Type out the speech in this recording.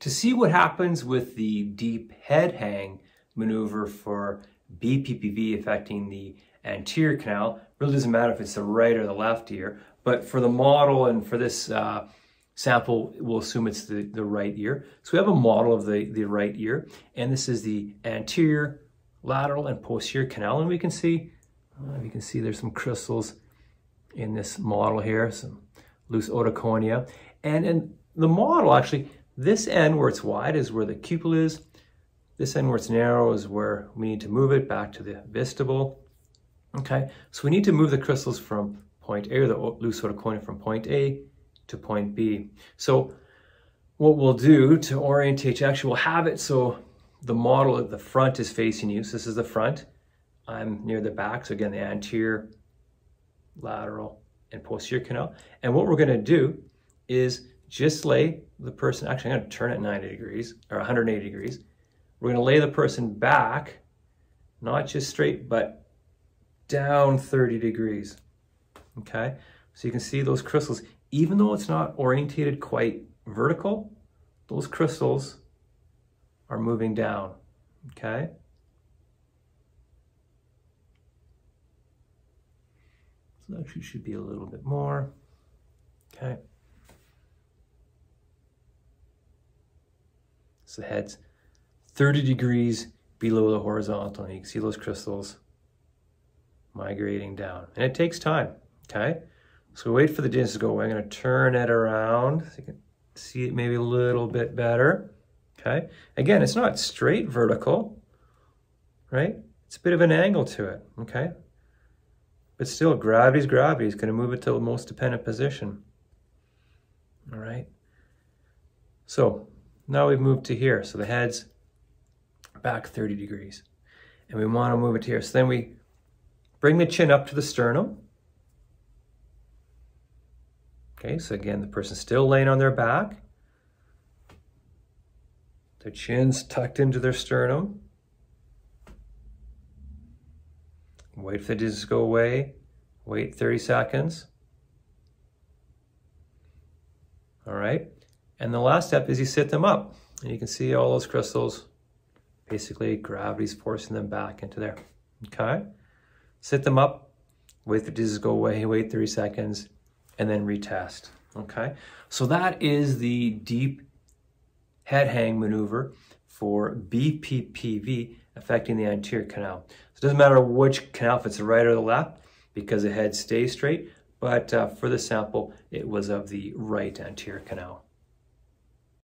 To see what happens with the deep head hang maneuver for BPPV affecting the anterior canal, really doesn't matter if it's the right or the left ear, but for the model and for this uh, sample, we'll assume it's the, the right ear. So we have a model of the, the right ear, and this is the anterior, lateral, and posterior canal, and we can see, uh, you can see there's some crystals in this model here, some loose otoconia. And in the model, actually, this end where it's wide is where the cupula is. This end where it's narrow is where we need to move it back to the vestibule. Okay, so we need to move the crystals from point A, or the loose sort of otoconia from point A to point B. So what we'll do to orientate actually we'll have it so the model at the front is facing you. So this is the front. I'm near the back. So again, the anterior, lateral, and posterior canal. And what we're gonna do is just lay the person, actually I'm gonna turn it 90 degrees, or 180 degrees. We're gonna lay the person back, not just straight, but down 30 degrees, okay? So you can see those crystals, even though it's not orientated quite vertical, those crystals are moving down, okay? So actually should be a little bit more, okay? So the head's 30 degrees below the horizontal, and you can see those crystals migrating down. And it takes time, okay? So wait for the distance to go away. I'm gonna turn it around so you can see it maybe a little bit better, okay? Again, it's not straight vertical, right? It's a bit of an angle to it, okay? But still, gravity's gravity. It's gonna move it to the most dependent position, all right? So now we've moved to here. So the head's back 30 degrees. And we wanna move it here. So then we bring the chin up to the sternum, Okay, so again, the person's still laying on their back. Their chin's tucked into their sternum. Wait for the dizziness to go away. Wait 30 seconds. All right. And the last step is you sit them up. And you can see all those crystals, basically gravity's forcing them back into there. Okay. Sit them up, wait for dizziness to go away, wait 30 seconds, and then retest, okay? So that is the deep head hang maneuver for BPPV affecting the anterior canal. So it doesn't matter which canal, if it's the right or the left, because the head stays straight, but uh, for the sample, it was of the right anterior canal.